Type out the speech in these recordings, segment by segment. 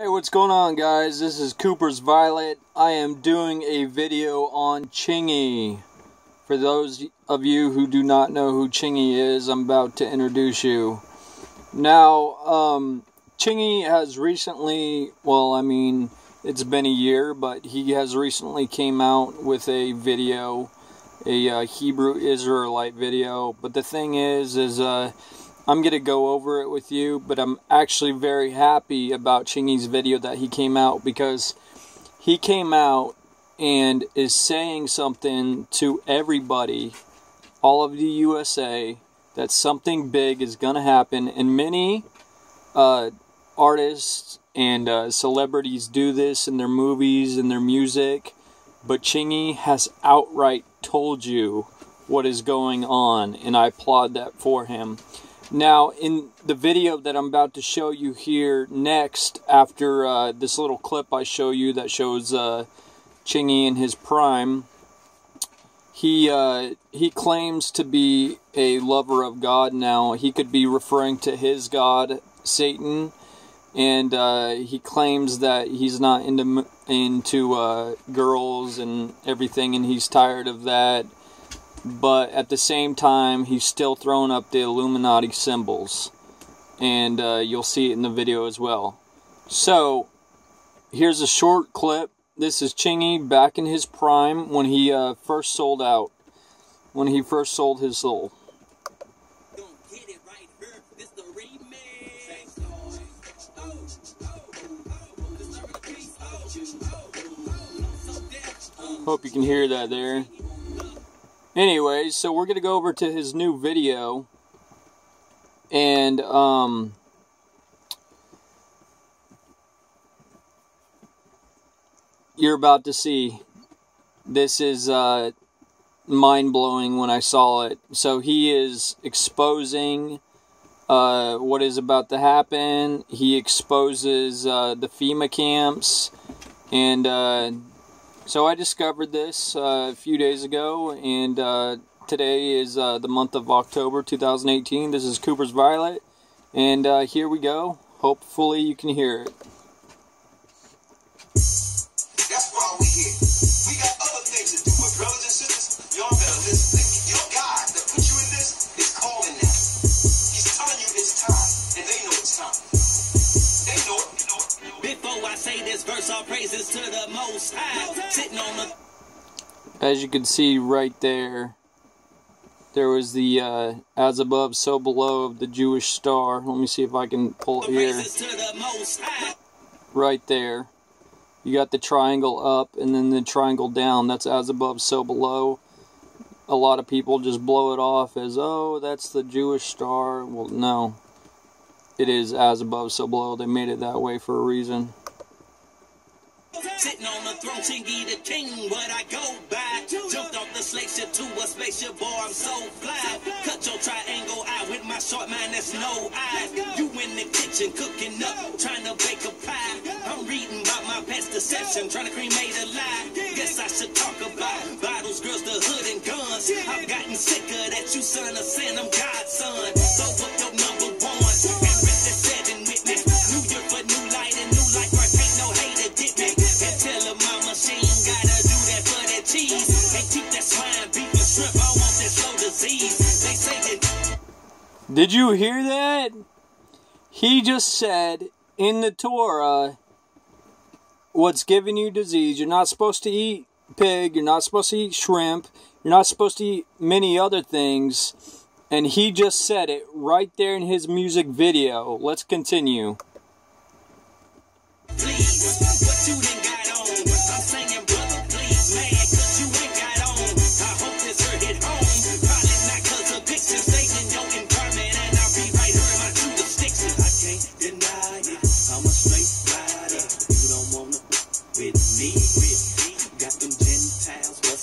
Hey, what's going on guys? This is Cooper's Violet. I am doing a video on Chingy. For those of you who do not know who Chingy is, I'm about to introduce you. Now, um, Chingy has recently, well, I mean, it's been a year, but he has recently came out with a video, a uh, Hebrew Israelite video. But the thing is, is uh, I'm going to go over it with you, but I'm actually very happy about Chingy's video that he came out because he came out and is saying something to everybody, all of the USA, that something big is going to happen. And many uh, artists and uh, celebrities do this in their movies and their music, but Chingy has outright told you what is going on, and I applaud that for him. Now, in the video that I'm about to show you here next, after uh, this little clip I show you that shows uh, Chingy in his prime, he uh, he claims to be a lover of God. Now, he could be referring to his God, Satan, and uh, he claims that he's not into into uh, girls and everything, and he's tired of that but at the same time, he's still throwing up the Illuminati symbols. And uh, you'll see it in the video as well. So, here's a short clip. This is Chingy back in his prime when he uh, first sold out. When he first sold his soul. Hope you can hear that there. Anyways, so we're going to go over to his new video. And, um... You're about to see. This is, uh, mind-blowing when I saw it. So he is exposing... Uh, what is about to happen. He exposes uh, the FEMA camps and uh, so I discovered this uh, a few days ago, and uh, today is uh, the month of October 2018. This is Cooper's Violet, and uh, here we go. Hopefully you can hear it. Praises to the Most High. Sitting on the. As you can see right there, there was the uh, as above, so below of the Jewish star. Let me see if I can pull it here. Right there. You got the triangle up and then the triangle down. That's as above, so below. A lot of people just blow it off as, oh, that's the Jewish star. Well, no it is as above, so below. They made it that way for a reason. Sitting on the throne, Chingy the king, what I go by. Jumped off the slave ship to a spaceship, boy, I'm so fly. Cut your triangle out with my short mind, that's no eye. You in the kitchen cooking up, trying to bake a pie. I'm reading about my past deception, trying to cremate a lie. Guess I should talk about bottles, girls, the hood, and guns. I've gotten sicker that you son of sin, I'm Did you hear that? He just said in the Torah what's giving you disease. You're not supposed to eat pig, you're not supposed to eat shrimp, you're not supposed to eat many other things. And he just said it right there in his music video. Let's continue. Please,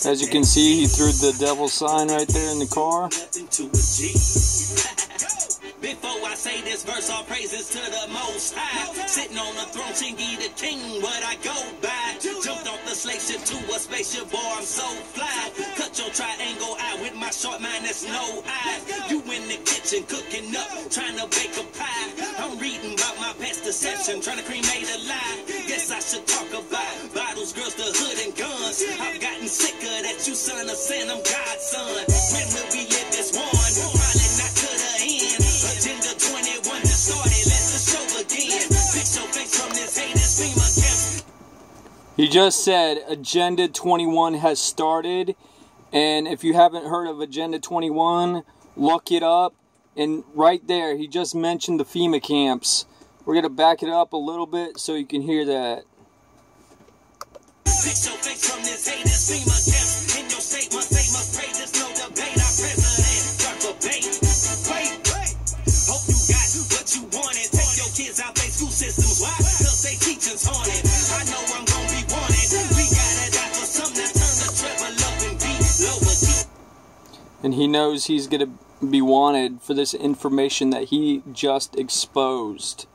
As you can see, he threw the devil sign right there in the car. say this verse, all praises to the most high. Sitting on the throne, Chingy the king, what I go by. Jumped off the slave ship to a spaceship, boy, I'm so fly. Cut your triangle out with my short mind, that's no eye. You in the kitchen, cooking up, trying to bake a pie. I'm reading about my past deception, trying to cremate a lie. Guess I should talk about bottles, girls, the hood, and guns. I've gotten sicker that you son of sin, I'm God's son. When will we live this one? Probably not to the end. Agenda 21 just started, let the show begin. Fix your face from this haters, FEMA camp. He just said Agenda 21 has started. And if you haven't heard of Agenda 21, look it up. And right there, he just mentioned the FEMA camps. We're going to back it up a little bit so you can hear that. And he knows he's going to be wanted for this information that he just exposed.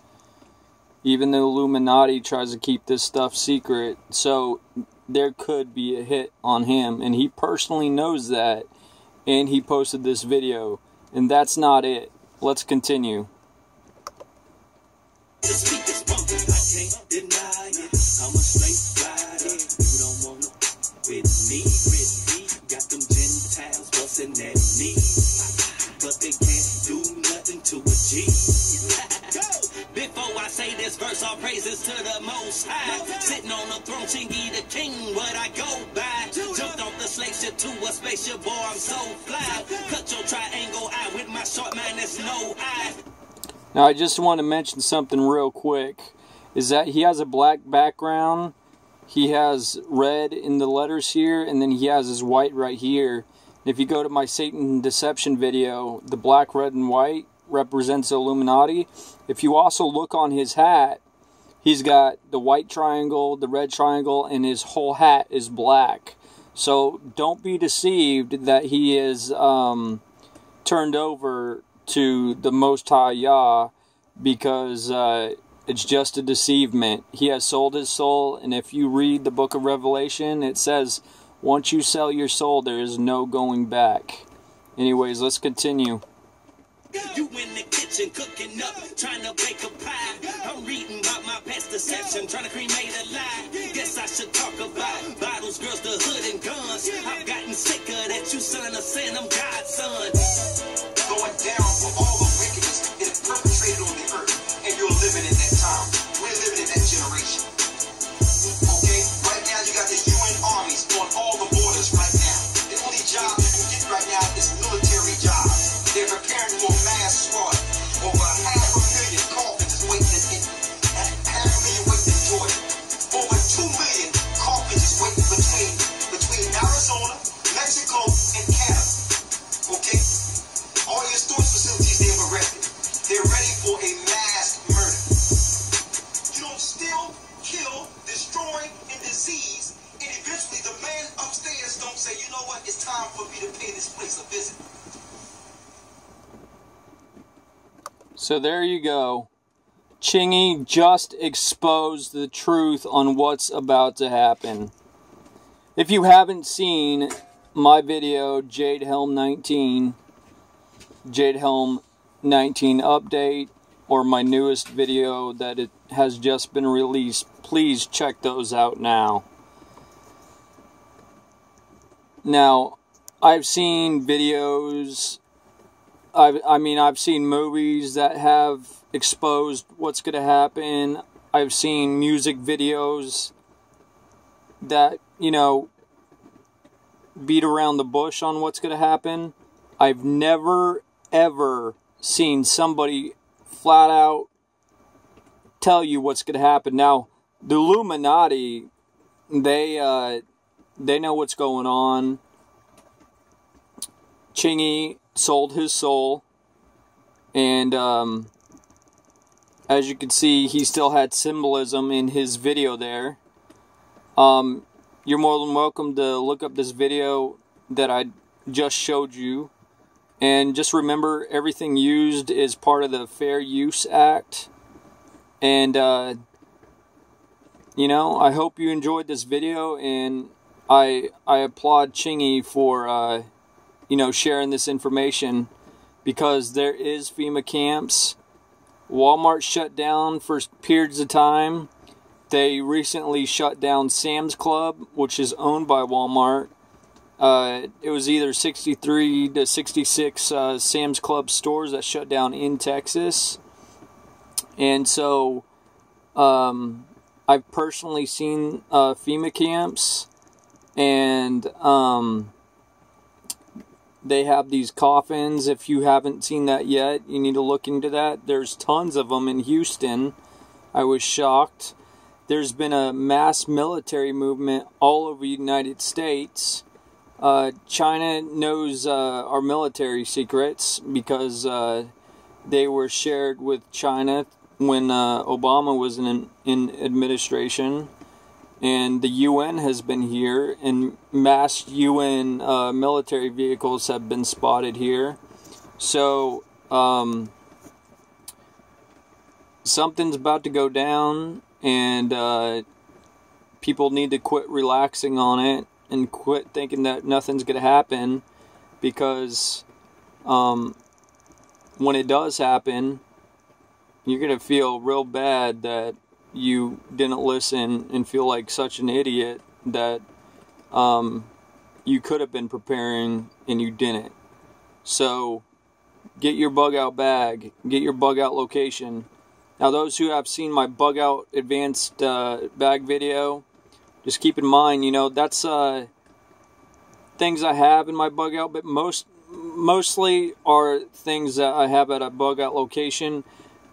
Even the Illuminati tries to keep this stuff secret, so there could be a hit on him, and he personally knows that, and he posted this video, and that's not it. Let's continue. Gentiles busting at me, but they can't do nothing to a G. Before I say this verse, all praises to the Most High. Sitting on the throne, Chingy the king, what I go by. Jumped off the slave ship to a spaceship, boy, I'm so fly. Cut your triangle out with my short man, there's no eye. Now, I just want to mention something real quick. Is that he has a black background, he has red in the letters here, and then he has his white right here. If you go to my Satan Deception video, the black, red, and white represents Illuminati. If you also look on his hat, he's got the white triangle, the red triangle, and his whole hat is black. So don't be deceived that he is um, turned over to the Most High Yah because uh, it's just a deceivement. He has sold his soul, and if you read the book of Revelation, it says, once you sell your soul, there is no going back. Anyways, let's continue. You in the kitchen cooking up, trying to bake a pie. I'm reading about my past deception, trying to cremate a lie. Guess I should talk about bottles, girls, the hood, and guns. I've gotten sicker that you son of sin, I'm God's son. This place a visit. So there you go. Chingy just exposed the truth on what's about to happen. If you haven't seen my video, Jade Helm 19, Jade Helm 19 update, or my newest video that it has just been released, please check those out now. Now, I've seen videos I've, I mean, I've seen movies that have exposed what's going to happen. I've seen music videos that, you know, beat around the bush on what's going to happen. I've never, ever seen somebody flat out tell you what's going to happen. Now, the Illuminati, they, uh, they know what's going on. Chingy sold his soul, and um, as you can see, he still had symbolism in his video there. Um, you're more than welcome to look up this video that I just showed you, And just remember, everything used is part of the Fair Use Act. And, uh, you know, I hope you enjoyed this video, and I I applaud Chingy for, uh, you know, sharing this information because there is FEMA camps. Walmart shut down for periods of time. They recently shut down Sam's Club, which is owned by Walmart. Uh, it was either 63 to 66 uh, Sam's Club stores that shut down in Texas. And so um, I've personally seen uh, FEMA camps, and um, they have these coffins. If you haven't seen that yet, you need to look into that. There's tons of them in Houston. I was shocked. There's been a mass military movement all over the United States uh, China knows uh, our military secrets because uh, they were shared with China when uh, Obama was in, in administration. And the UN has been here, and mass UN uh, military vehicles have been spotted here. So, um, something's about to go down, and uh, people need to quit relaxing on it and quit thinking that nothing's going to happen because um, when it does happen, you're going to feel real bad that you didn't listen and feel like such an idiot that um, you could have been preparing and you didn't. So get your bug out bag, get your bug out location. Now, those who have seen my bug out advanced uh, bag video, just keep in mind, you know, that's uh, things I have in my bug out, but most mostly are things that I have at a bug out location,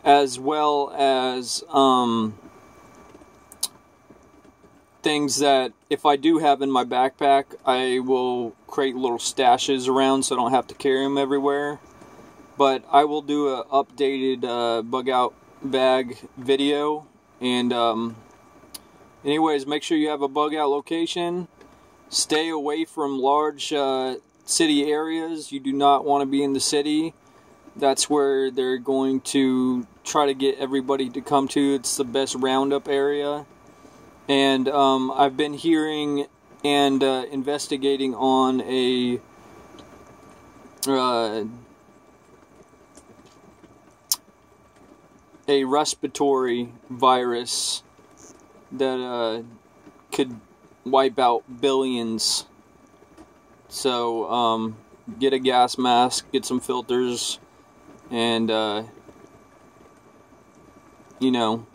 as well as um, things that if I do have in my backpack, I will create little stashes around so I don't have to carry them everywhere. But I will do a updated uh, bug out bag video and um, anyways make sure you have a bug out location. Stay away from large uh, city areas. You do not want to be in the city. That's where they're going to try to get everybody to come to. It's the best roundup area and um, I've been hearing and uh, investigating on a uh, a respiratory virus that uh, could wipe out billions. So, um, get a gas mask, get some filters, and, uh, you know,